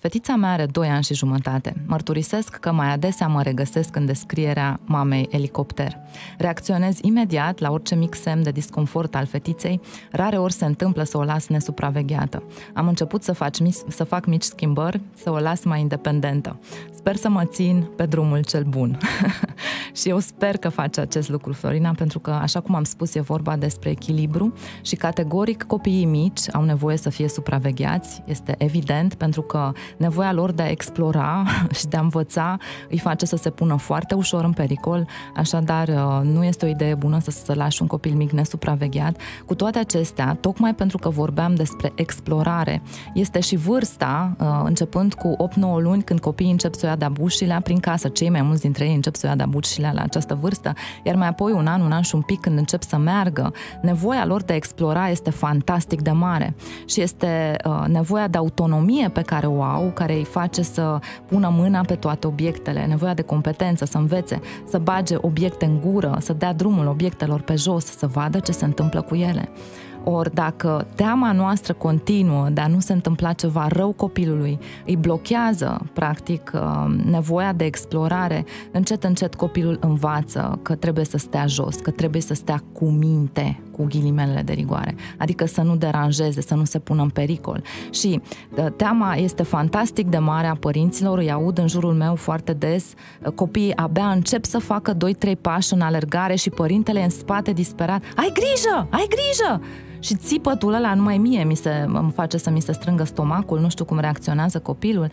Fetița mea are 2 ani și jumătate. Mărturisesc că mai adesea mă regăsesc în descrierea mamei elicopter. Reacționez imediat la orice mic semn de disconfort al fetiței, rare ori se întâmplă să o las nesupravegheată. Am început să, fac mici, să fac mici schimbări, să o las mai independentă. Sper să mă țin pe drumul cel bun. și eu sper că face acest lucru, Florina, pentru că, așa cum am spus, e vorba despre echilibru și categoric copiii mici au nevoie să fie supravegheați, este evident, pentru că nevoia lor de a explora și de a învăța îi face să se pună foarte ușor în pericol, așadar uh, nu este o idee bună să, să lași un copil mic nesupravegheat. Cu toate acestea, tocmai pentru că vorbeam despre explorare, este și vârsta, uh, începând cu 8-9 luni, când copiii încep să ia de bușilea prin casă, cei mai mulți dintre ei încep să ia de bușilea la această vârstă, iar mai apoi un an, un an și un pic când încep să meargă, nevoia lor de a explora este fantastic de mare. Și este uh, nevoia de autonomie pe care o au sau care îi face să pună mâna pe toate obiectele, nevoia de competență, să învețe, să bage obiecte în gură, să dea drumul obiectelor pe jos, să vadă ce se întâmplă cu ele. Ori dacă teama noastră continuă de a nu se întâmpla ceva rău copilului, îi blochează, practic, uh, nevoia de explorare, încet, încet copilul învață că trebuie să stea jos, că trebuie să stea cu minte, cu ghilimelele de rigoare, adică să nu deranjeze, să nu se pună în pericol. Și uh, teama este fantastic de mare a părinților, îi aud în jurul meu foarte des, uh, copiii abia încep să facă 2-3 pași în alergare și părintele în spate disperat, ai grijă, ai grijă! Și țipătul ăla numai mie mi se, îmi face să mi se strângă stomacul, nu știu cum reacționează copilul,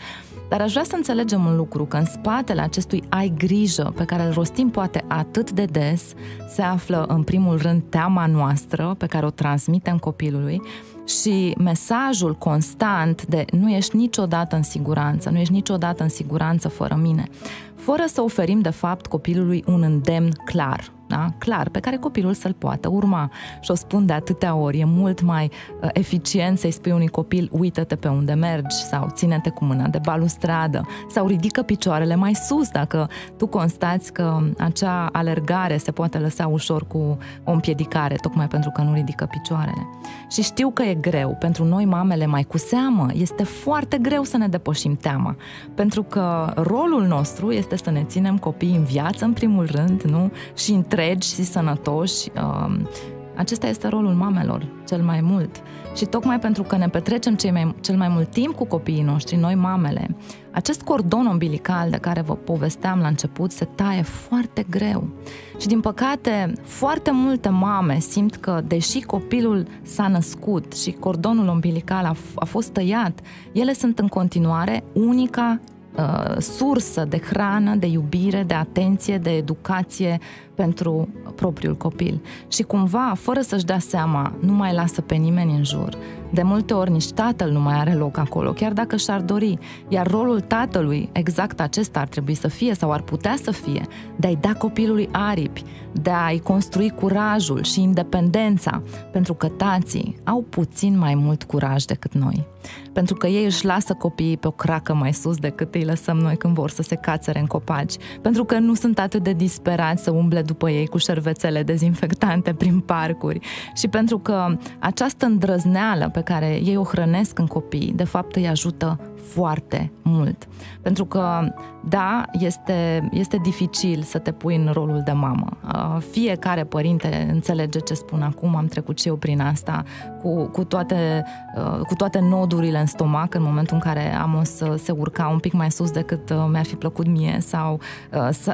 dar aș vrea să înțelegem un lucru, că în spatele acestui ai grijă, pe care îl rostim poate atât de des, se află în primul rând teama noastră, pe care o transmitem copilului, și mesajul constant de nu ești niciodată în siguranță, nu ești niciodată în siguranță fără mine, fără să oferim de fapt copilului un îndemn clar, da? clar, pe care copilul să-l poată urma. Și o spun de atâtea ori, e mult mai uh, eficient să-i spui unui copil, uită-te pe unde mergi sau ține-te cu mâna de balustradă sau ridică picioarele mai sus dacă tu constați că acea alergare se poate lăsa ușor cu o împiedicare, tocmai pentru că nu ridică picioarele. Și știu că e greu, pentru noi mamele mai cu seamă, este foarte greu să ne depășim teama, pentru că rolul nostru este să ne ținem copiii în viață, în primul rând, nu? Și în întregi și sănătoși. Um, acesta este rolul mamelor, cel mai mult. Și tocmai pentru că ne petrecem cei mai, cel mai mult timp cu copiii noștri, noi mamele, acest cordon umbilical de care vă povesteam la început se taie foarte greu. Și din păcate, foarte multe mame simt că, deși copilul s-a născut și cordonul umbilical a, f- a fost tăiat, ele sunt în continuare unica uh, sursă de hrană, de iubire, de atenție, de educație pentru propriul copil. Și cumva, fără să-și dea seama, nu mai lasă pe nimeni în jur. De multe ori nici tatăl nu mai are loc acolo, chiar dacă și-ar dori. Iar rolul tatălui, exact acesta ar trebui să fie sau ar putea să fie, de a-i da copilului aripi, de a-i construi curajul și independența, pentru că tații au puțin mai mult curaj decât noi. Pentru că ei își lasă copiii pe o cracă mai sus decât îi lăsăm noi când vor să se cațere în copaci. Pentru că nu sunt atât de disperați să umble după ei cu șervețele dezinfectante prin parcuri și pentru că această îndrăzneală pe care ei o hrănesc în copii, de fapt îi ajută foarte mult. Pentru că, da, este, este dificil să te pui în rolul de mamă. Fiecare părinte înțelege ce spun acum, am trecut și eu prin asta, cu, cu, toate, cu toate nodurile în stomac în momentul în care am o să se urca un pic mai sus decât mi-ar fi plăcut mie sau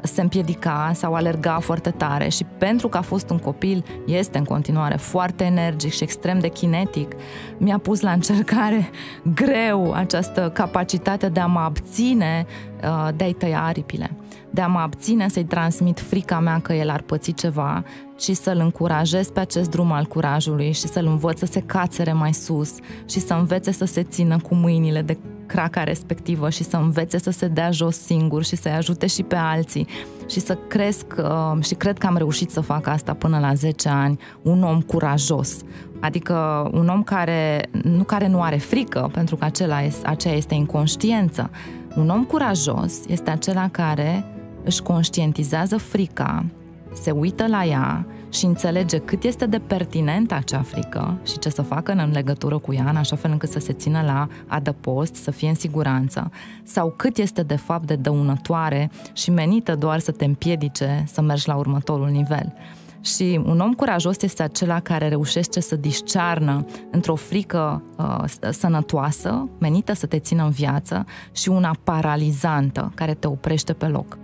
se împiedica sau alerga foarte tare și pentru că a fost un copil, este în continuare foarte energic și extrem de kinetic, mi-a pus la încercare greu această capacitate de a mă abține uh, de a-i tăia aripile, de a mă abține să-i transmit frica mea că el ar păți ceva și să-l încurajez pe acest drum al curajului și să-l învăț să se cațere mai sus și să învețe să se țină cu mâinile de craca respectivă și să învețe să se dea jos singur și să-i ajute și pe alții și să cresc uh, și cred că am reușit să fac asta până la 10 ani, un om curajos, Adică un om care nu, care nu are frică, pentru că acela este, aceea este inconștiență. Un om curajos este acela care își conștientizează frica, se uită la ea și înțelege cât este de pertinentă acea frică și ce să facă în legătură cu ea, în așa fel încât să se țină la adăpost, să fie în siguranță, sau cât este de fapt de dăunătoare și menită doar să te împiedice să mergi la următorul nivel. Și un om curajos este acela care reușește să discearnă într-o frică uh, sănătoasă, menită să te țină în viață, și una paralizantă, care te oprește pe loc.